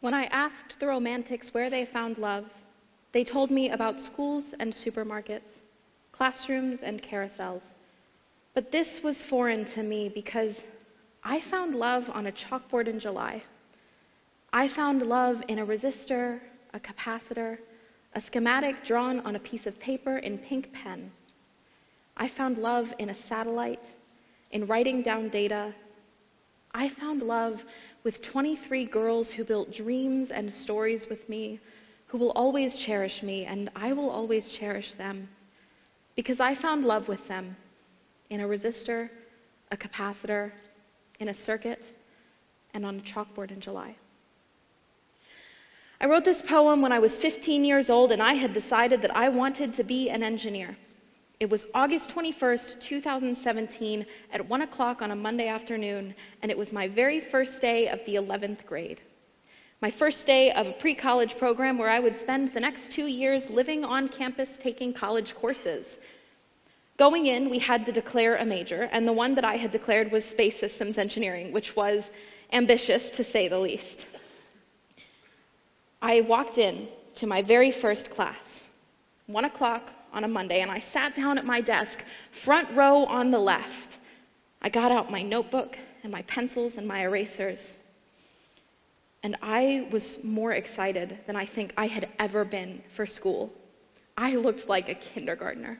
When I asked the romantics where they found love, they told me about schools and supermarkets, classrooms and carousels. But this was foreign to me because I found love on a chalkboard in July. I found love in a resistor, a capacitor, a schematic drawn on a piece of paper in pink pen. I found love in a satellite, in writing down data. I found love with 23 girls who built dreams and stories with me, who will always cherish me, and I will always cherish them. Because I found love with them in a resistor, a capacitor, in a circuit, and on a chalkboard in July. I wrote this poem when I was 15 years old, and I had decided that I wanted to be an engineer. It was August 21st, 2017, at 1 o'clock on a Monday afternoon, and it was my very first day of the 11th grade. My first day of a pre college program where I would spend the next two years living on campus taking college courses. Going in, we had to declare a major, and the one that I had declared was Space Systems Engineering, which was ambitious to say the least. I walked in to my very first class, 1 o'clock on a Monday, and I sat down at my desk, front row on the left. I got out my notebook and my pencils and my erasers. And I was more excited than I think I had ever been for school. I looked like a kindergartner.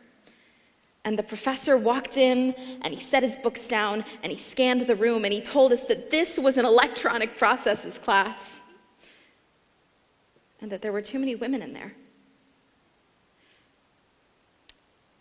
And the professor walked in and he set his books down and he scanned the room and he told us that this was an electronic processes class and that there were too many women in there.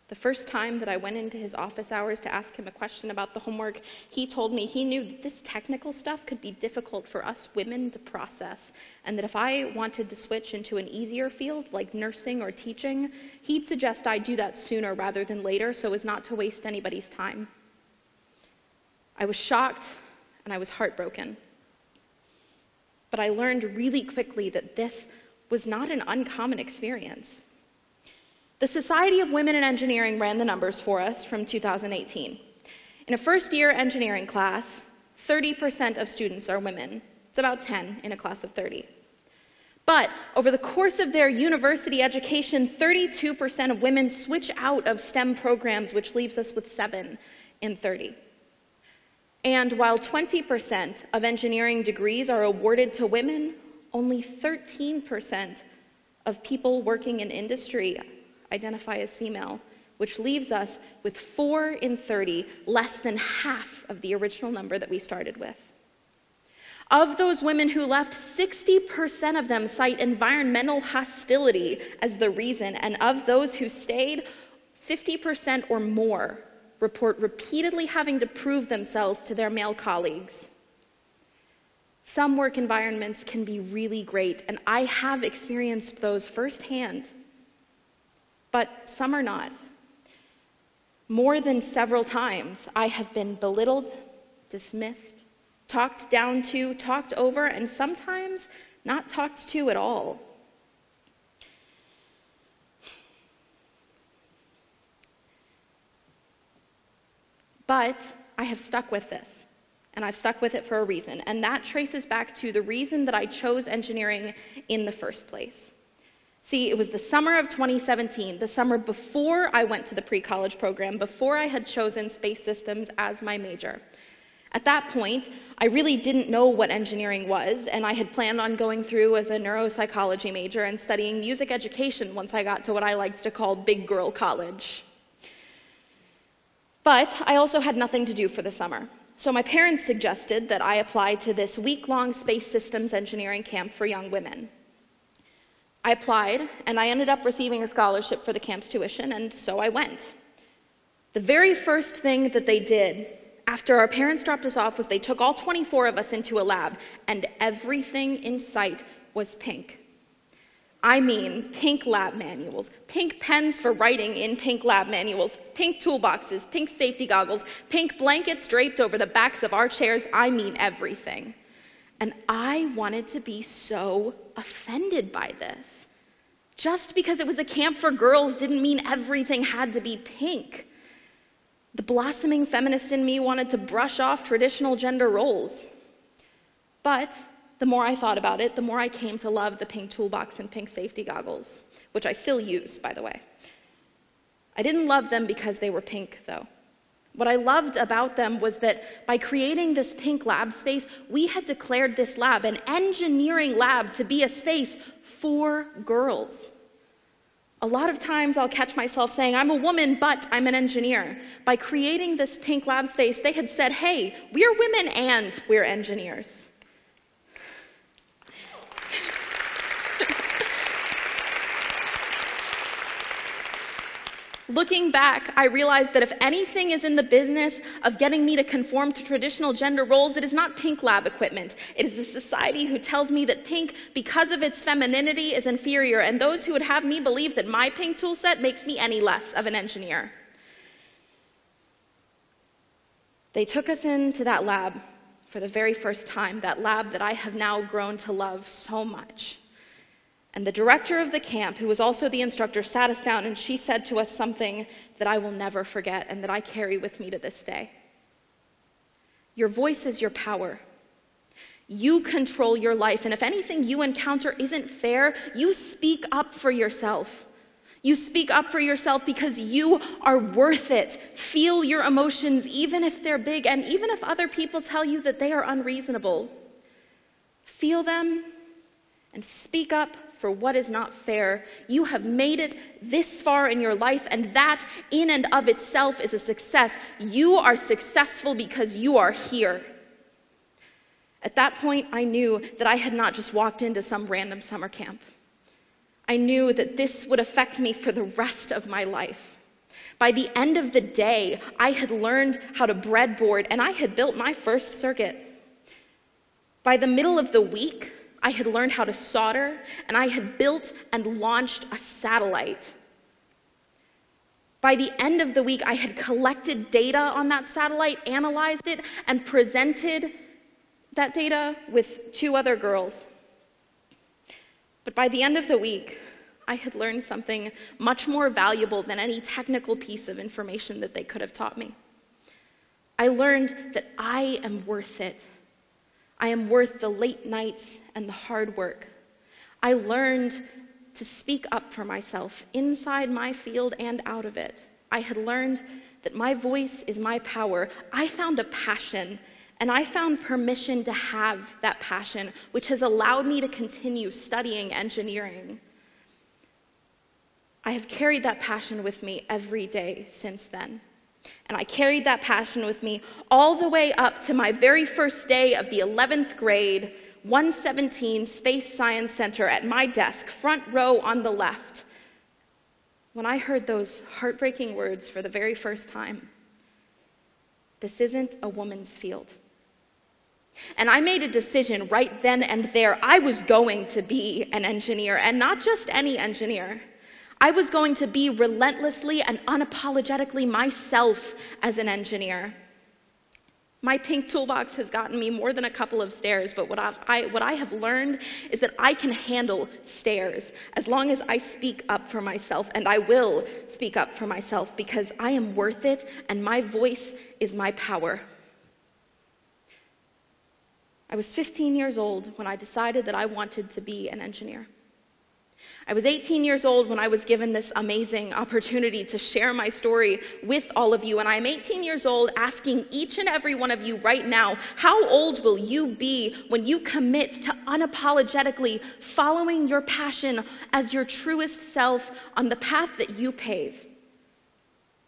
The first time that I went into his office hours to ask him a question about the homework, he told me he knew that this technical stuff could be difficult for us women to process, and that if I wanted to switch into an easier field like nursing or teaching, he'd suggest I do that sooner rather than later so as not to waste anybody's time. I was shocked and I was heartbroken. But I learned really quickly that this was not an uncommon experience. The Society of Women in Engineering ran the numbers for us from 2018. In a first year engineering class, 30% of students are women. It's about 10 in a class of 30. But over the course of their university education, 32% of women switch out of STEM programs, which leaves us with 7 in 30. And while 20% of engineering degrees are awarded to women, only 13% of people working in industry identify as female, which leaves us with 4 in 30, less than half of the original number that we started with. Of those women who left, 60% of them cite environmental hostility as the reason, and of those who stayed, 50% or more report repeatedly having to prove themselves to their male colleagues. Some work environments can be really great, and I have experienced those firsthand but some are not. More than several times, I have been belittled, dismissed, talked down to, talked over, and sometimes not talked to at all. But I have stuck with this, and I've stuck with it for a reason, and that traces back to the reason that I chose engineering in the first place. See, it was the summer of 2017, the summer before I went to the pre college program, before I had chosen space systems as my major. At that point, I really didn't know what engineering was, and I had planned on going through as a neuropsychology major and studying music education once I got to what I liked to call big girl college. But I also had nothing to do for the summer. So my parents suggested that I apply to this week long space systems engineering camp for young women. I applied, and I ended up receiving a scholarship for the camp's tuition, and so I went. The very first thing that they did after our parents dropped us off was they took all 24 of us into a lab, and everything in sight was pink. I mean, pink lab manuals, pink pens for writing in pink lab manuals, pink toolboxes, pink safety goggles, pink blankets draped over the backs of our chairs. I mean, everything. And I wanted to be so offended by this. Just because it was a camp for girls didn't mean everything had to be pink. The blossoming feminist in me wanted to brush off traditional gender roles. But the more I thought about it, the more I came to love the pink toolbox and pink safety goggles, which I still use, by the way. I didn't love them because they were pink, though. What I loved about them was that by creating this pink lab space, we had declared this lab an engineering lab to be a space for girls. A lot of times I'll catch myself saying, I'm a woman, but I'm an engineer. By creating this pink lab space, they had said, hey, we're women and we're engineers. Looking back, I realized that if anything is in the business of getting me to conform to traditional gender roles, it is not pink lab equipment. It is a society who tells me that pink, because of its femininity, is inferior, and those who would have me believe that my pink tool set makes me any less of an engineer. They took us into that lab for the very first time, that lab that I have now grown to love so much. And the director of the camp, who was also the instructor, sat us down and she said to us something that I will never forget and that I carry with me to this day. Your voice is your power. You control your life, and if anything you encounter isn't fair, you speak up for yourself. You speak up for yourself because you are worth it. Feel your emotions, even if they're big, and even if other people tell you that they are unreasonable. Feel them and speak up for what is not fair. You have made it this far in your life, and that in and of itself is a success. You are successful because you are here. At that point, I knew that I had not just walked into some random summer camp. I knew that this would affect me for the rest of my life. By the end of the day, I had learned how to breadboard and I had built my first circuit. By the middle of the week, I had learned how to solder, and I had built and launched a satellite. By the end of the week, I had collected data on that satellite, analyzed it, and presented that data with two other girls. But by the end of the week, I had learned something much more valuable than any technical piece of information that they could have taught me. I learned that I am worth it I am worth the late nights and the hard work. I learned to speak up for myself inside my field and out of it. I had learned that my voice is my power. I found a passion, and I found permission to have that passion, which has allowed me to continue studying engineering. I have carried that passion with me every day since then. And I carried that passion with me all the way up to my very first day of the 11th grade, 117 Space Science Center at my desk, front row on the left, when I heard those heartbreaking words for the very first time This isn't a woman's field. And I made a decision right then and there. I was going to be an engineer, and not just any engineer. I was going to be relentlessly and unapologetically myself as an engineer. My pink toolbox has gotten me more than a couple of stares, but what, I, what I have learned is that I can handle stares as long as I speak up for myself, and I will speak up for myself because I am worth it and my voice is my power. I was 15 years old when I decided that I wanted to be an engineer. I was 18 years old when I was given this amazing opportunity to share my story with all of you. And I'm 18 years old asking each and every one of you right now how old will you be when you commit to unapologetically following your passion as your truest self on the path that you pave?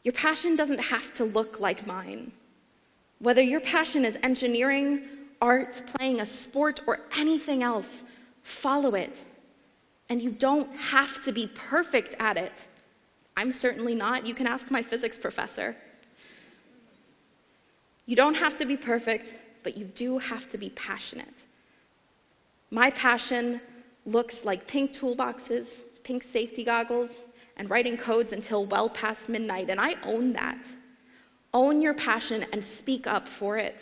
Your passion doesn't have to look like mine. Whether your passion is engineering, art, playing a sport, or anything else, follow it and you don't have to be perfect at it. I'm certainly not. You can ask my physics professor. You don't have to be perfect, but you do have to be passionate. My passion looks like pink toolboxes, pink safety goggles, and writing codes until well past midnight, and I own that. Own your passion and speak up for it.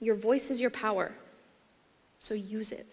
Your voice is your power, so use it.